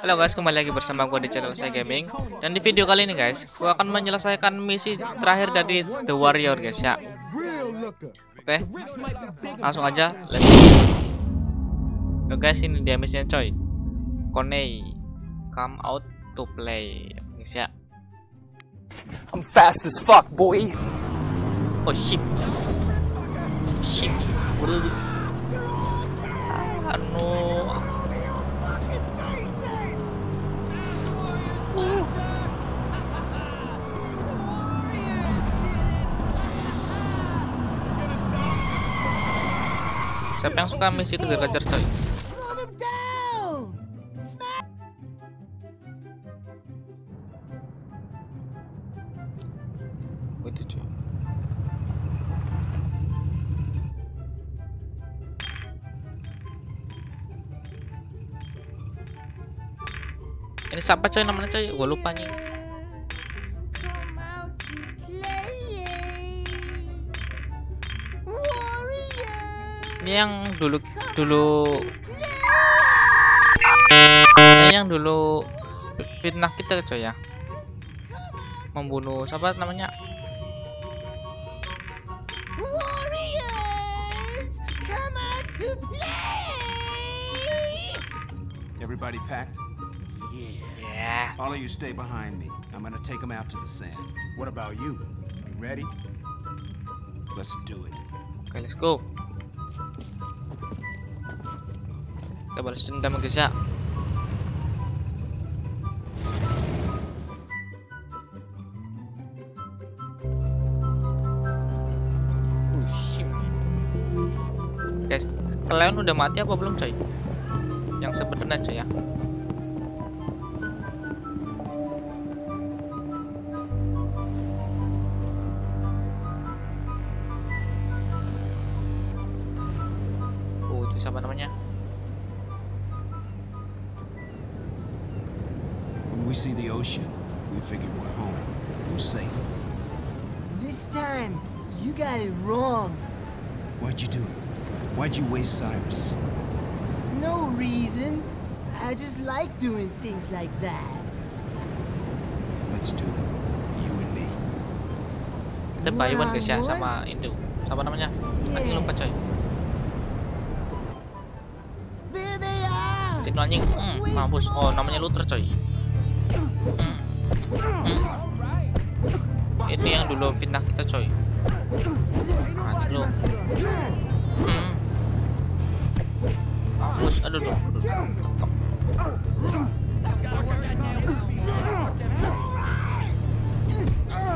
Halo guys, kembali lagi bersama gue di channel saya gaming. Dan di video kali ini guys, gue akan menyelesaikan misi terakhir dari The Warrior guys ya. Oke, langsung aja, let's go. Oke guys, ini dia misinya coy. Konei, come out to play guys ya. I'm fast as fuck, boy. Oh shit. Shit. Ah, Siapa yang suka misi kejar-kejar coy? Ini siapa coy namanya coy? Gua lupa nih. Ini yang dulu dulu ini yang dulu fitnah kita coy ya. Membunuh siapa namanya? Everybody packed? All of you stay behind me. I'm gonna take them out to the sand. What about you? You ready? Let's do it. Oke, let's go. Kita balas dendam guys ya. Oh. Guys, kalian udah mati apa belum coy? Yang sebenarnya coy ya. Ocean, we figure we're home. We're safe. This time, you got it wrong. Why'd you do it? Why'd you waste Cyrus? No reason. I just like doing things like that. Let's do it. You and me. Kita Baywan guys One-on-one? sama Indo. Siapa namanya? Anjing lupa coy. There they are! Tino anjing. Hmm, mampus. Oh, namanya Luther coy. Hmm. Ini yang dulu fitnah kita coy. Hmm. Terus, aduh, aduh, aduh.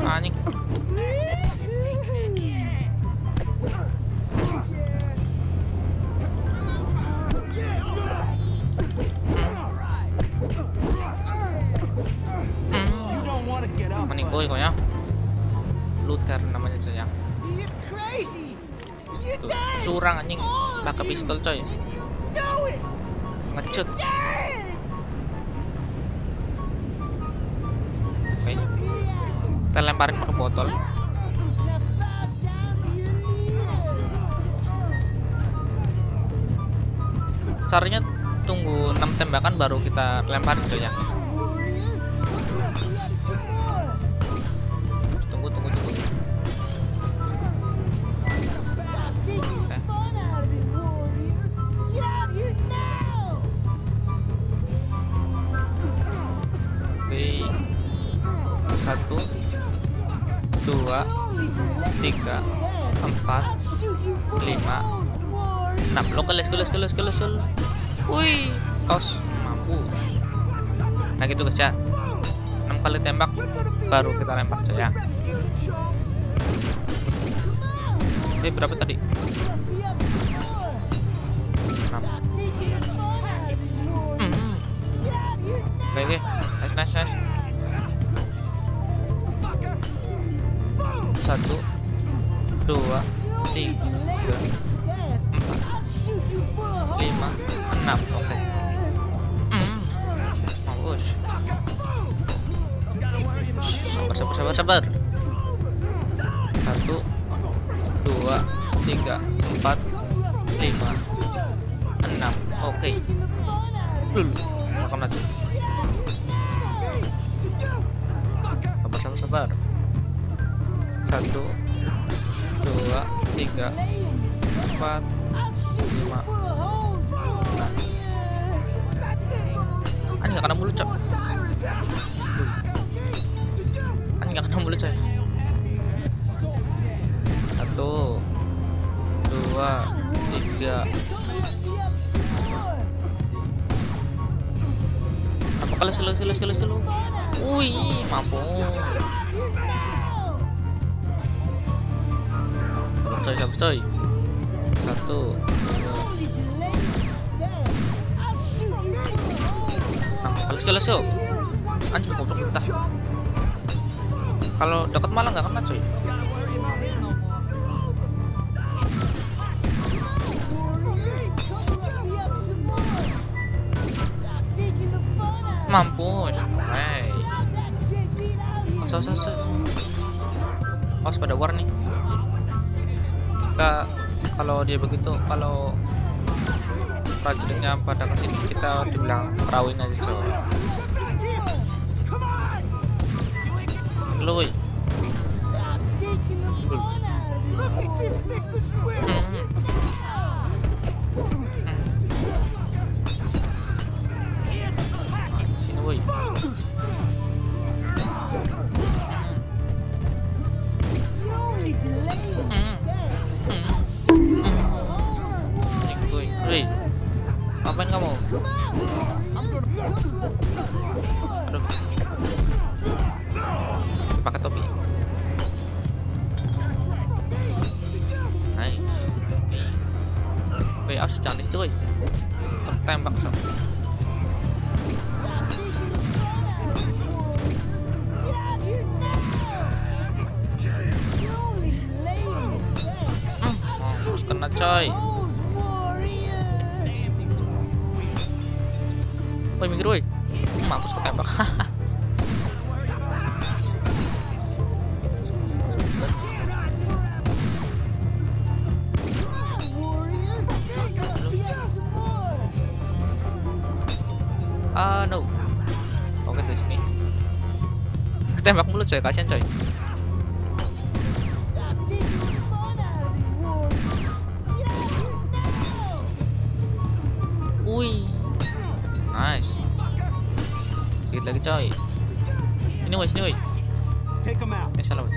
Anjing. Meninggoy kok ya. Luther namanya coy ya. Tuh, curang anjing. Pakai pistol coy. Ngecut. Kita lemparin pakai botol. Caranya tunggu 6 tembakan baru kita lemparin coy ya. Satu, dua, tiga, empat, lima, enam. Lo keles keles keles keles. Wih, tos mampu. Nah gitu guys ya. 6 kali tembak baru kita lempar coy ya. Oke, berapa tadi? dua tiga empat lima enam oke. Hmm. Bagus. Sabar sabar sabar sabar. Satu dua tiga empat lima enam oke. Dulu makan lagi. Sabar sabar sabar. Satu dua tiga empat lima. Anjing kena mulut cok. Anjing kena mulut coy. Satu dua tiga. Apa kali selo selo selo selo wih mampu coy. Satu nah, kali sekali so anjing goblok entah kalau dekat malah nggak kena coy. Mampus. Usah usah awas pada war nih kita kalau dia begitu kalau prajuritnya pada ke sini kita dibilang perawin aja coy lu. Hmm. Tembak, sok. Mampus kena coy. Woi, minggir woi. Hmm, Mampus ketembak. Ketembak mulu coy, kasihan coy. Wih. Nice. Dikit lagi coy. Ini woi, sini woi. Eh, salah woi.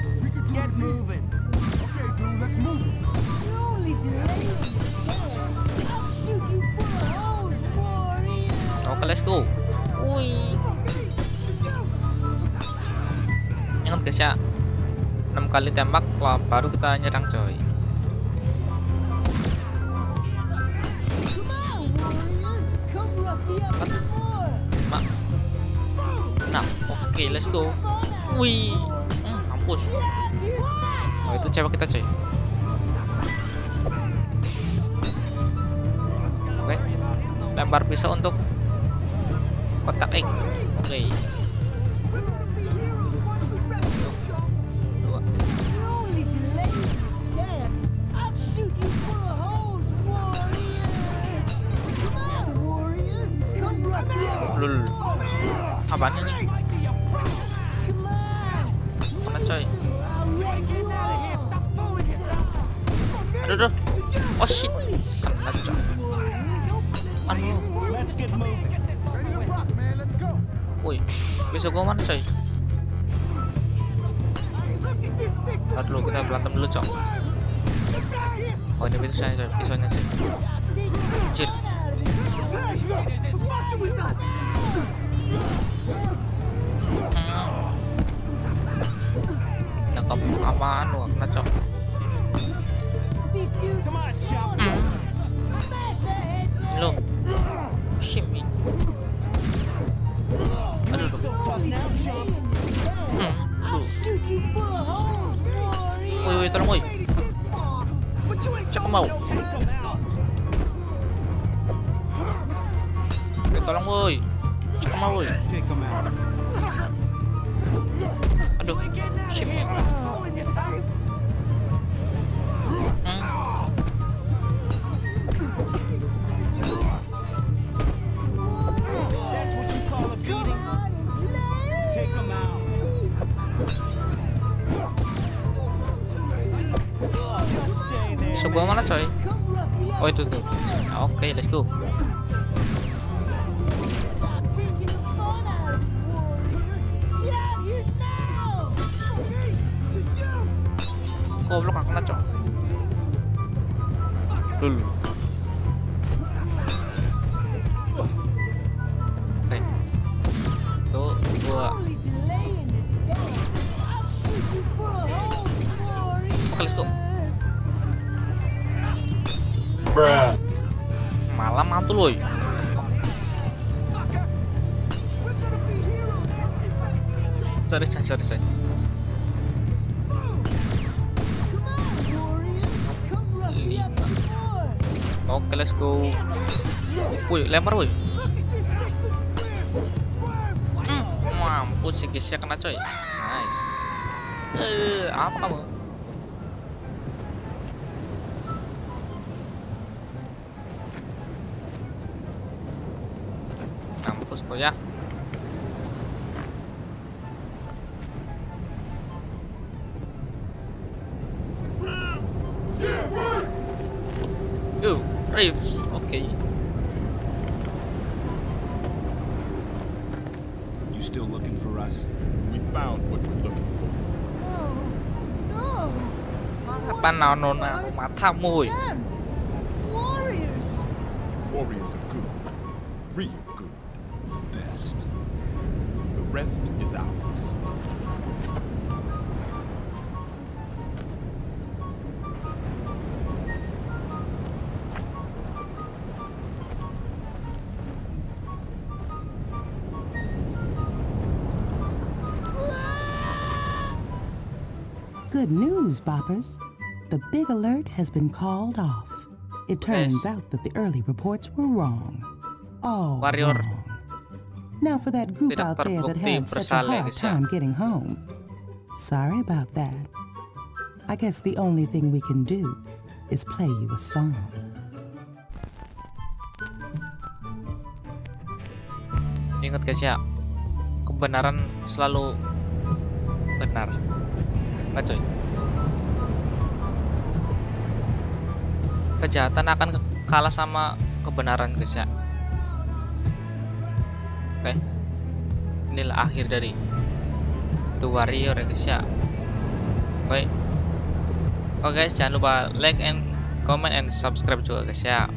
Moving. Okay, dude, let's move. Oke, let's go. Wih. Ingat guys ya. 6 kali tembak lah baru kita nyerang coy. Nah, oke, let's go. Wih. Hmm. Oh, itu cewek kita coy. Oke. Lempar pisau untuk kotak X. Oke. Dua. Apaan ini? Mana coy? Aduh, aduh. Oh shit. Kena coy. Go. Woi, besok gua mana coy? Ntar dulu kita berantem dulu cok. Oh ini pisaunya coy, pisaunya coy. Anjir. แล้วก็อามาหนวกนะจ๊ะ bawah mana coy? Oh itu tuh. Oke let's go. Stop taking the fun out malah mantul loh me up some more. oke let's go. Woi lempar woi. Hmm, mampus si kena coy. Nice. Eh apa kamu mampus kok ya Oh, Reeves, oke. You still looking for us? We found what we're looking for. No, no. Apa nona matamu, woi? Them. Warriors. Warriors are good. Real rest is ours. Good news, Boppers. The big alert has been called off. It turns Yes. out that the early reports were wrong. Oh, Warrior. wrong. Now for that group out there that had such a hard time getting home. Sorry about that. I guess the only thing we can do is play you a song. Ingat guys ya, kebenaran selalu benar. Nggak coy. Kejahatan akan kalah sama kebenaran guys ya. Oke. Inilah akhir dari The Warrior ya guys ya. Oke. Oke guys, jangan lupa like and comment and subscribe juga guys ya.